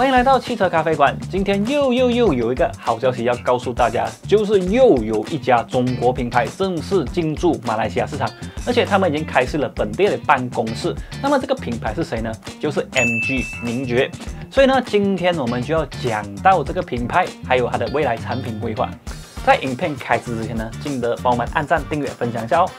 欢迎来到汽车咖啡馆。今天又又又有一个好消息要告诉大家，就是又有一家中国品牌正式进驻马来西亚市场，而且他们已经开设了本地的办公室。那么这个品牌是谁呢？就是 MG 名爵。所以呢，今天我们就要讲到这个品牌，还有它的未来产品规划。在影片开始之前呢，记得帮我们按赞、订阅、分享一下哦。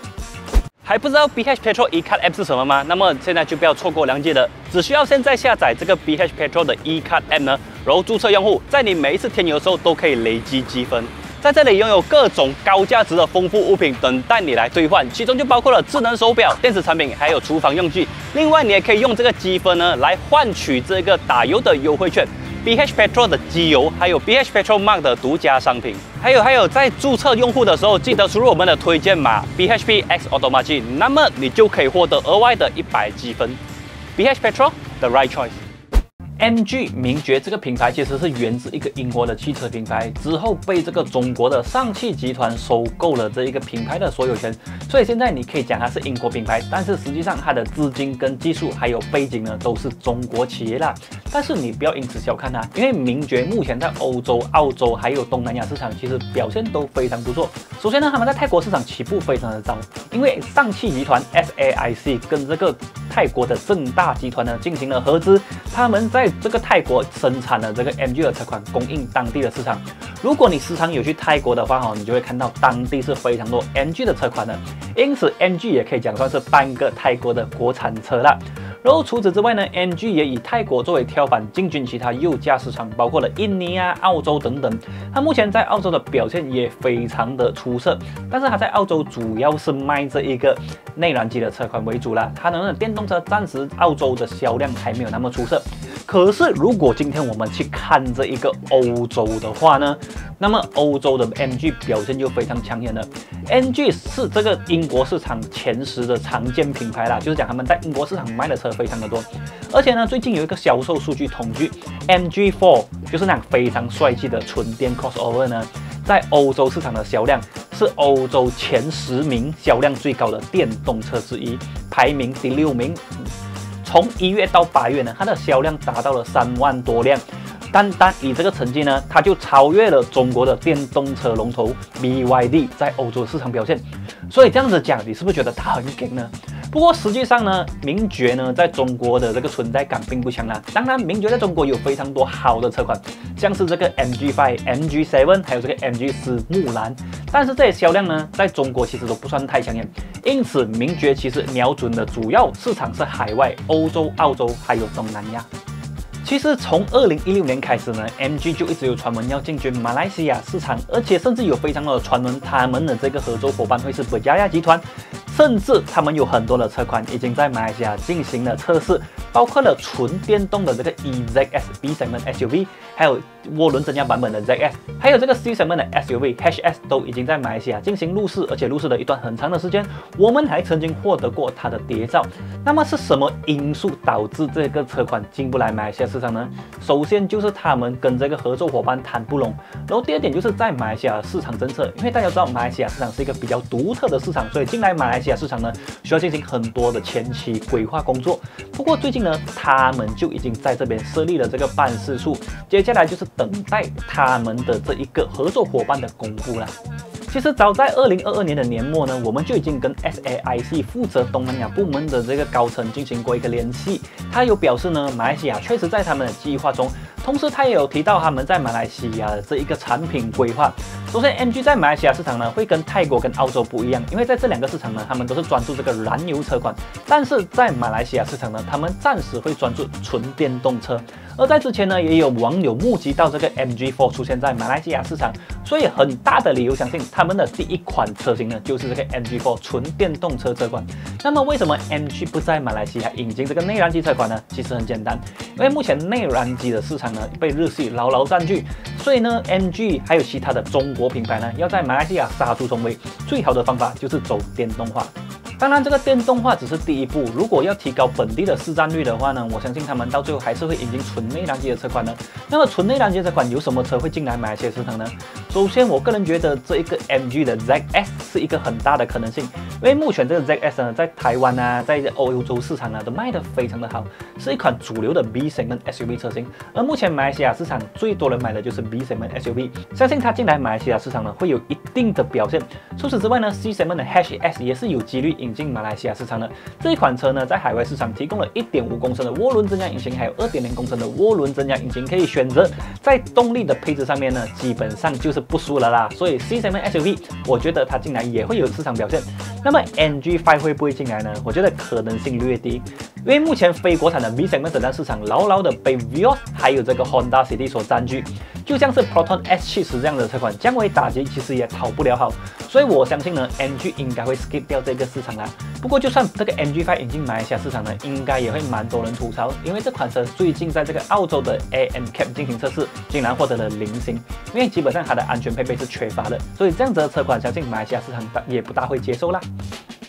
还不知道 BH Petrol eCard App 是什么吗？那么现在就不要错过良机了，只需要现在下载这个 BH Petrol 的 eCard App 呢，然后注册用户，在你每一次添油的时候都可以累积积分，在这里拥有各种高价值的丰富物品等待你来兑换，其中就包括了智能手表、电子产品，还有厨房用具。另外，你也可以用这个积分呢来换取这个打油的优惠券。BH Petrol 的机油，还有 BH Petrol Mark 的独家商品，还有还有，在注册用户的时候，记得输入我们的推荐码 BHP X Automatic，那么你就可以获得额外的一百积分。BH Petrol，the right choice。MG 名爵这个品牌其实是源自一个英国的汽车品牌，之后被这个中国的上汽集团收购了这一个品牌的所有权，所以现在你可以讲它是英国品牌，但是实际上它的资金跟技术还有背景呢都是中国企业啦。但是你不要因此小看它，因为名爵目前在欧洲、澳洲还有东南亚市场其实表现都非常不错。首先呢，他们在泰国市场起步非常的早，因为上汽集团 SAIC 跟这个泰国的正大集团呢进行了合资，他们在这个泰国生产了这个 MG 的车款供应当地的市场。如果你时常有去泰国的话哈，你就会看到当地是非常多 MG 的车款的，因此 MG 也可以讲算是半个泰国的国产车了。然后除此之外呢，MG 也以泰国作为跳板进军其他右驾市场，包括了印尼啊、澳洲等等。它目前在澳洲的表现也非常的出色，但是它在澳洲主要是卖这一个内燃机的车款为主啦。它的电动车暂时澳洲的销量还没有那么出色。可是如果今天我们去看这一个欧洲的话呢？那么欧洲的 MG 表现就非常抢眼了。MG 是这个英国市场前十的常见品牌啦，就是讲他们在英国市场卖的车非常的多。而且呢，最近有一个销售数据统计，MG4 就是那非常帅气的纯电 crossover 呢，在欧洲市场的销量是欧洲前十名销量最高的电动车之一，排名第六名。从一月到八月呢，它的销量达到了三万多辆。单单以这个成绩呢，它就超越了中国的电动车龙头 BYD 在欧洲市场表现。所以这样子讲，你是不是觉得它很劲呢？不过实际上呢，名爵呢在中国的这个存在感并不强啊。当然，名爵在中国有非常多好的车款，像是这个 MG5、MG7，还有这个 MG4 木兰。但是这些销量呢，在中国其实都不算太抢眼。因此，名爵其实瞄准的主要市场是海外、欧洲、澳洲还有东南亚。其实从二零一六年开始呢，MG 就一直有传闻要进军马来西亚市场，而且甚至有非常多的传闻，他们的这个合作伙伴会是博加亚集团，甚至他们有很多的车款已经在马来西亚进行了测试，包括了纯电动的这个 EZS B 型的 SUV，还有。涡轮增压版本的 ZS，还有这个 C 型的 SUV HS 都已经在马来西亚进行路试，而且路试了一段很长的时间。我们还曾经获得过它的谍照。那么是什么因素导致这个车款进不来马来西亚市场呢？首先就是他们跟这个合作伙伴谈不拢，然后第二点就是在马来西亚市场政策，因为大家知道马来西亚市场是一个比较独特的市场，所以进来马来西亚市场呢需要进行很多的前期规划工作。不过最近呢，他们就已经在这边设立了这个办事处，接下来就是。等待他们的这一个合作伙伴的公布了。其实早在二零二二年的年末呢，我们就已经跟 SAIC 负责东南亚部门的这个高层进行过一个联系。他有表示呢，马来西亚确实在他们的计划中，同时他也有提到他们在马来西亚的这一个产品规划。首先，MG 在马来西亚市场呢，会跟泰国跟澳洲不一样，因为在这两个市场呢，他们都是专注这个燃油车款，但是在马来西亚市场呢，他们暂时会专注纯电动车。而在之前呢，也有网友目击到这个 MG4 出现在马来西亚市场，所以很大的理由相信他们的第一款车型呢，就是这个 MG4 纯电动车车款。那么为什么 MG 不在马来西亚引进这个内燃机车款呢？其实很简单，因为目前内燃机的市场呢被日系牢牢占据，所以呢，MG 还有其他的中国品牌呢，要在马来西亚杀出重围，最好的方法就是走电动化。当然，这个电动化只是第一步。如果要提高本地的市占率的话呢，我相信他们到最后还是会引进纯内燃机的车款的。那么，纯内燃机的车款有什么车会进来马来西亚市场呢？首先，我个人觉得这一个 MG 的 ZS 是一个很大的可能性。因为目前这个 ZS 呢，在台湾啊，在欧洲市场呢，都卖得非常的好，是一款主流的 B 型 SUV 车型。而目前马来西亚市场最多人买的就是 B 型 SUV，相信它进来马来西亚市场呢，会有一定的表现。除此之外呢，C 型的 Hatch S 也是有几率引进马来西亚市场的。这一款车呢，在海外市场提供了一点五公升的涡轮增压引擎，还有二点零公升的涡轮增压引擎可以选择。在动力的配置上面呢，基本上就是不输了啦。所以 C 型 SUV，我觉得它进来也会有市场表现。那么 NG5 会不会进来呢？我觉得可能性略低，因为目前非国产的 B 型的市场牢牢的被 Vios 还有这个 Honda City 所占据，就像是 Proton S70 这样的车款，降维打击其实也讨不了好。所以我相信呢，NG 应该会 skip 掉这个市场啦。不过就算这个 MG5 引进马来西亚市场呢，应该也会蛮多人吐槽，因为这款车最近在这个澳洲的 AMCAP 进行测试，竟然获得了零星，因为基本上它的安全配备是缺乏的，所以这样子的车款，相信马来西亚市场也不大会接受啦。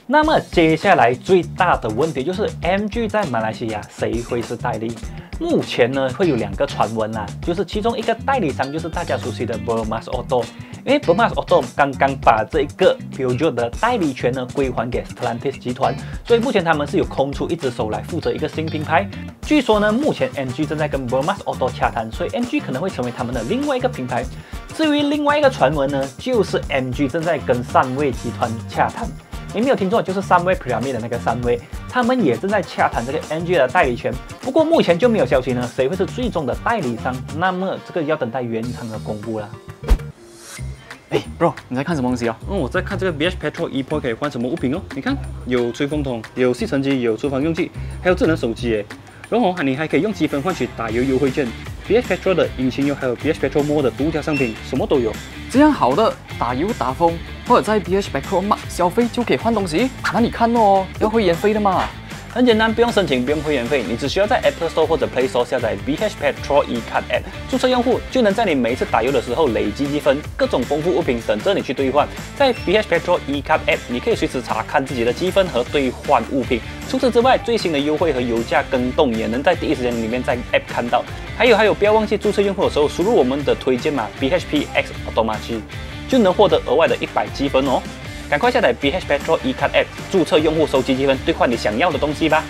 那么接下来最大的问题就是 MG 在马来西亚谁会是代理？目前呢会有两个传闻啦，就是其中一个代理商就是大家熟悉的 Burmas Auto，因为 Burmas Auto 刚刚把这一个 Peugeot 的代理权呢归还给 Atlantis 集团，所以目前他们是有空出一只手来负责一个新品牌。据说呢，目前 MG 正在跟 Burmas Auto 洽谈，所以 MG 可能会成为他们的另外一个品牌。至于另外一个传闻呢，就是 MG 正在跟三位集团洽谈。你没有听错，就是三位 p r e m i e 的那个三位，他们也正在洽谈这个 NG 的代理权。不过目前就没有消息呢，谁会是最终的代理商？那么这个要等待原厂的公布了。哎，Bro，你在看什么东西啊？嗯，我在看这个 BH Petrol Epo 可以换什么物品哦？你看，有吹风筒，有吸尘机，有厨房用具，还有智能手机诶。然后你还可以用积分换取打油优惠券。BH Petrol 的引擎油还有 BH Petrol More 的独家商品，什么都有。这样好的，打油打风，或者在 BH Petrol Mark 消费就可以换东西。那你看哦，要会员费的嘛？很简单，不用申请，不用会员费，你只需要在 Apple Store 或者 Play Store 下载 BH Petrol eCard App，注册用户就能在你每一次打油的时候累积积分，各种丰富物品等着你去兑换。在 BH Petrol eCard App，你可以随时查看自己的积分和兑换物品。除此之外，最新的优惠和油价更动也能在第一时间里面在 App 看到。还有还有，不要忘记注册用户的时候输入我们的推荐码 BHPX Automatic，就能获得额外的一百积分哦。赶快下载 BH Petrol eCard App，注册用户收集积分，兑换你想要的东西吧！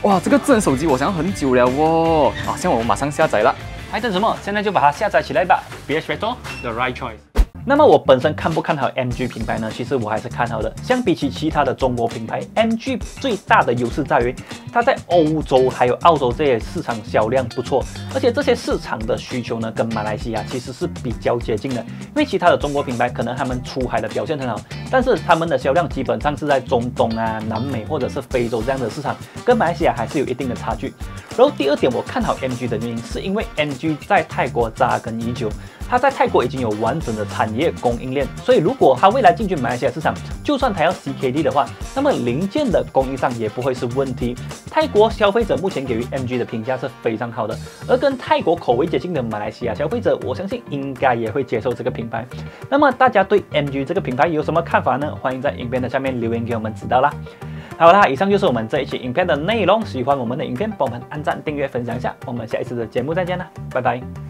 哇，这个智能手机我想要很久了哦！啊，现在我马上下载了，还等什么？现在就把它下载起来吧！BH Petrol the right choice。那么我本身看不看好 MG 品牌呢？其实我还是看好的。相比起其他的中国品牌，MG 最大的优势在于它在欧洲还有澳洲这些市场销量不错，而且这些市场的需求呢，跟马来西亚其实是比较接近的。因为其他的中国品牌可能他们出海的表现很好，但是他们的销量基本上是在中东啊、南美或者是非洲这样的市场，跟马来西亚还是有一定的差距。然后第二点，我看好 MG 的原因是因为 MG 在泰国扎根已久。它在泰国已经有完整的产业供应链，所以如果它未来进军马来西亚市场，就算它要 CKD 的话，那么零件的供应上也不会是问题。泰国消费者目前给予 MG 的评价是非常好的，而跟泰国口味接近的马来西亚消费者，我相信应该也会接受这个品牌。那么大家对 MG 这个品牌有什么看法呢？欢迎在影片的下面留言给我们知道啦。好啦，以上就是我们这一期影片的内容。喜欢我们的影片，帮我们按赞、订阅、分享一下。我们下一次的节目再见啦，拜拜。